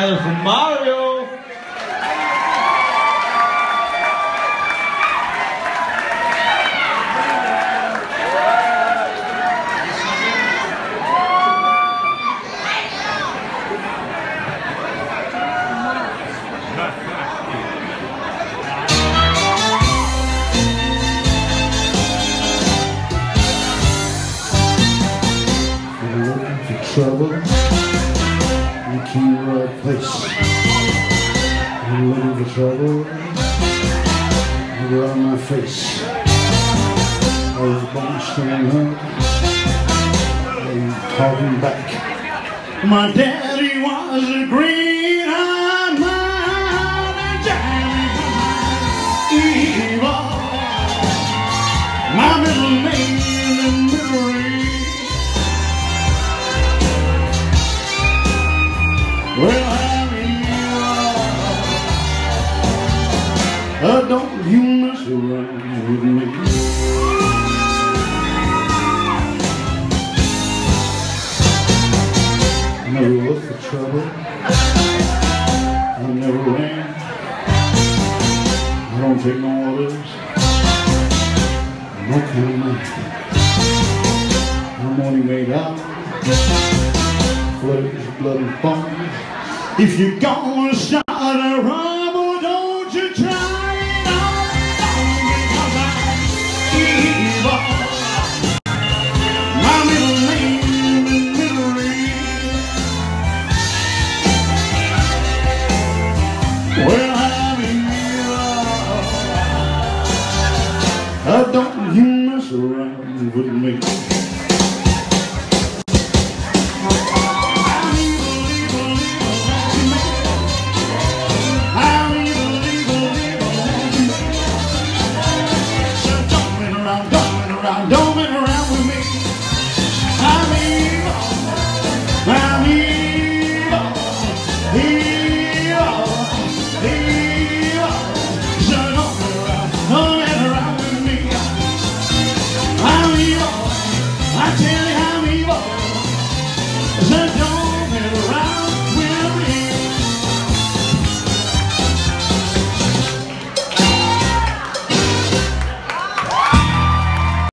Tyler from Mario. Trouble, you keep the right place. You're looking for trouble, you're on my face. I was born standing up, and talking back. My daddy was a green-eyed Well, honey, uh, don't you mess around with me. I never looked for trouble. I never ran. I don't take no orders. I'm no. I'm only made out flesh, blood, and bone. If you're gonna start a rumble, don't you try it on because I'm evil. My middle name is Misery. Well, I'm evil. Uh, don't you mess around with me. Aquele